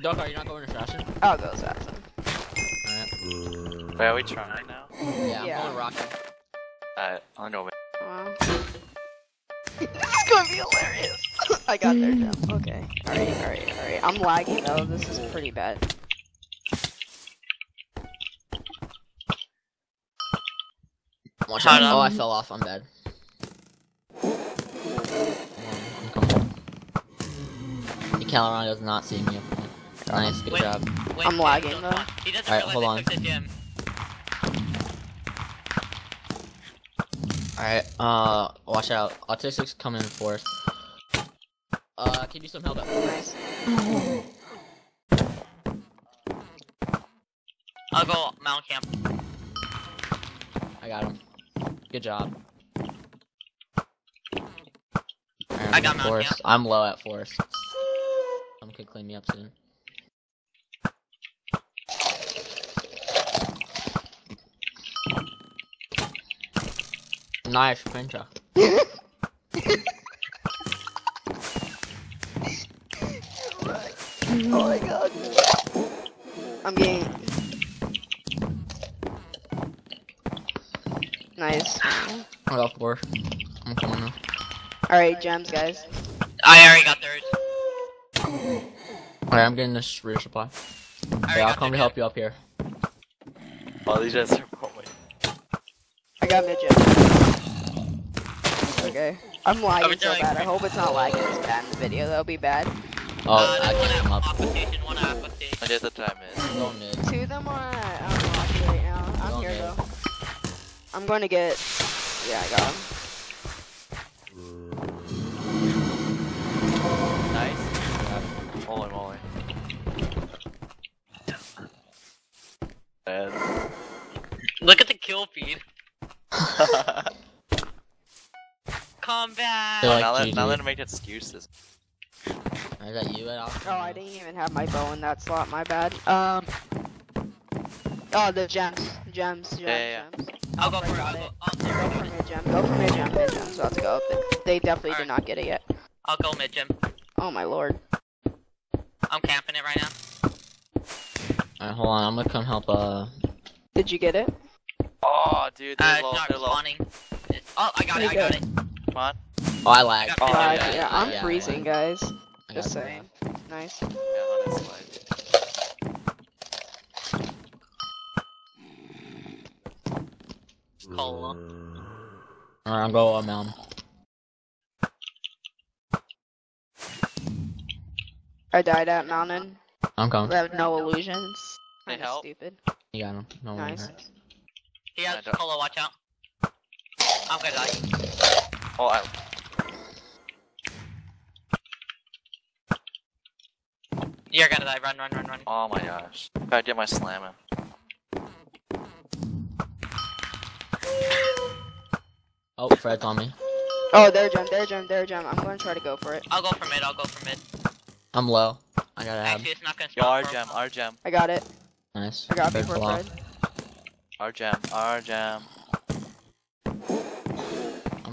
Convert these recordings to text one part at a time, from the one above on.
Duck, are you not going assassin? I'll go assassin. Alright. Wait, are we trying now? Yeah, I'm Yeah. going rocket. Alright, I'll go with Wow. this is gonna be hilarious. I got there, Jim. Okay. Alright, alright, alright. I'm lagging though. This is pretty bad. Watch out. Oh, I fell off. I'm dead. Hold on, I'm coming. Cameron does not see me. Nice, good Wait. job. Wait, I'm lagging, though. He doesn't Alright, hold on. took the gym. Alright, uh, watch out. Autistics coming in force. Uh, can you do some help? out, Nice. I'll go Mount Camp. I got him. Good job. Alright, I I'm got in Mount force. Camp. I'm low at force. Someone could clean me up soon. Nice, Quinta. Oh my god. I'm getting. Nice. I got four. I'm coming now. Alright, gems, guys. I already got theirs. Alright, I'm getting this rear supply. I Okay, already I'll come to help you up here. Oh, these guys are rolling. I got mid gem. Okay. I'm lagging so bad. I hope it's not lagging this bad in the video. That'll be bad. Oh, uh, I can't come at up. One at Aqua Station. I did the time is. Go mid. Two of them are at Rocky right now. I'm Go here mid. though. I'm going to get. Yeah, I got him. Nice. Holy moly. Dead. Look at the kill feed. Come back. They're like now, let, now let him make excuses. Is that you at all? Oh, I didn't even have my bow in that slot. My bad. Um. Oh, the gems, gems, gems, Yeah, yeah, gems. I'll go for it. got I'll go. it. Oh, there Go for go. mid gem. Go for mid gem. Mid gem's about to go up. They definitely did Alright. not get it yet. I'll go mid gym. Oh my lord. I'm camping it right now. Alright, hold on. I'm gonna come help. Uh, Did you get it? Oh, dude, Uh, they're it's low. not They're low. spawning. Oh, I got it. I Pretty got it. Come on. oh, I lagged. Oh, yeah, yeah, yeah, I'm yeah, freezing, yeah. guys. Just you. saying. Nice. Yeah, on this slide. Cola. Alright, I'll go uh, mountain. I died at mountain. I'm I coming. have no illusions. They Kinda help? stupid. You got him. No one Nice. hurt. He has I cola. Watch out. I'm gonna die. Oh, I, You're gonna die. Run, run, run, run. oh my gosh. Gotta get my slamming. Oh, Fred's on me. Oh, there, gem, there, gem, there, gem. I'm gonna try to go for it. I'll go for mid. I'll go for mid. I'm low. I got ab. Actually, it's not gonna Yo, spawn. our for a gem, while. our gem, I got it. Nice. I got it for fell. Fred. our gem, our gem.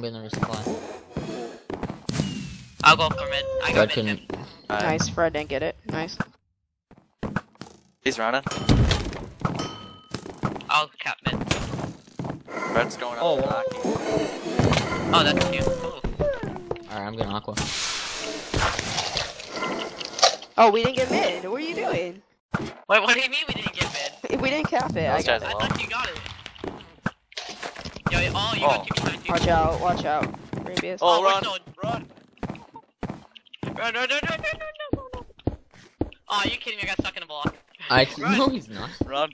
I'm getting the resupply. I'll go for mid. I got mid couldn't. gem. Alright, Nice. Fred didn't get it. Nice. He's running. I'll cap mid. Fred's going up Oh, the wow. Oh, that's cute. Ooh. Alright, I'm getting aqua. Oh, we didn't get mid. What are you doing? Wait, what do you mean we didn't get mid? We didn't cap it. I got guys I thought you got it. Yo, yo, oh, you Oh. got two behind. Watch out. Watch out. Previous. Oh, oh we're run, run. Run, run, run, run, run, run, run, run. Oh, you kidding me? I got stuck in a block. I Run. no, he's not. Run.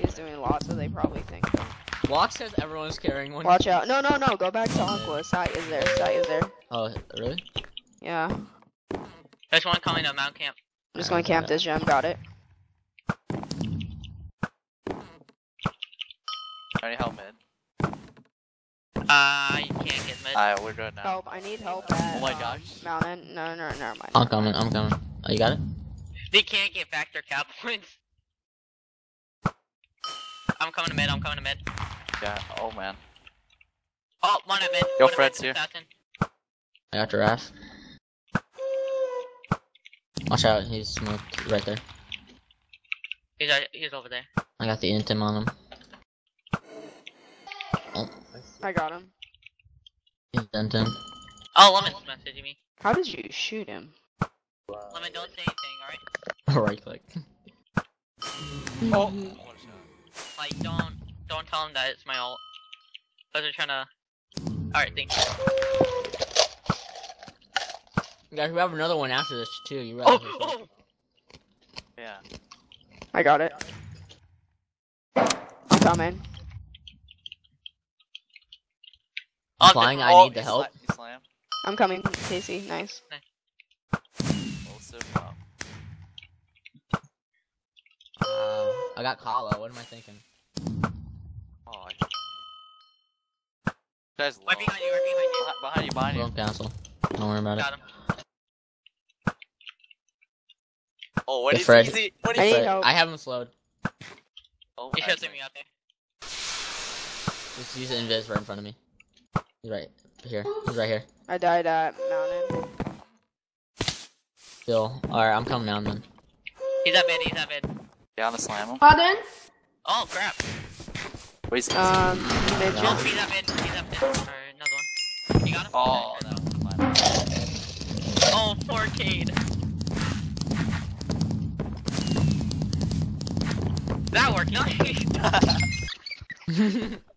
He's doing lots, so they probably think. Block says everyone's carrying one. Watch out. No, no, no. Go back to Aqua. Sai is there. Sai is there. Oh, really? Yeah. There's one coming to Mount Camp. I'm just going to camp this gem. Got it. Any help mid? Uh, you can't get mid. Alright, we're good now. Help. I need help at Oh my um, gosh. Mountain. No, no, no, never mind. I'm coming. I'm coming. Oh, you got it? They can't get back their cap points. I'm coming to mid. I'm coming to mid. Yeah, oh man. Oh, one at mid. Yo, one Fred's mid, here. assassin. I got your ass. Watch out, he's smoked right there. He's right, he's over there. I got the intim on him. Oh, I got him. he's intim. Oh, Lemon's messaging me. How did you shoot him? Lemon, don't say anything, alright? right click. Oh. Like, don't, don't tell him that it's my ult. Cause they're trying to. Alright, thank you. Guys, we have another one after this too. You Oh, realize? oh! Yeah. I got it. I'm coming. Oh, flying, I need the he help. sla- he slammed. I'm coming, Casey. Nice. Also, wow. Uh, I got Kala. What am I thinking? Oh, I... Guy's low. Right behind you, right behind you. Behind, behind you, behind you. Blown castle. Don't worry about it. Him. Oh, what Hey, is Fred. easy? What I is need But help. I have him slowed. Oh, He's my shooting me out there. Just use the invis right in front of me. He's right here. He's right here. I died at Mountain. Still. Alright, I'm coming down then. He's at mid, he's at mid. Down to slam him. Pardon? Oh, crap. Wait, he's Um, mid Oh, jump. he's at mid, he's at mid. Or another one. You got him? Oh, that was fine. Oh, 4K'd. That worked, nice.